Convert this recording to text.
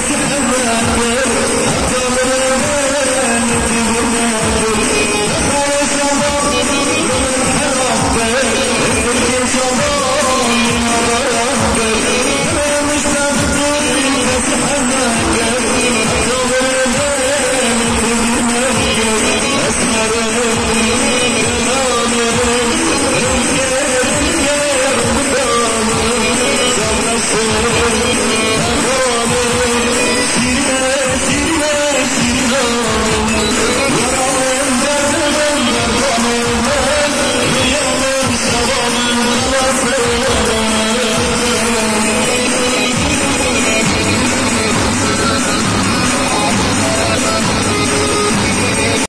Take it away.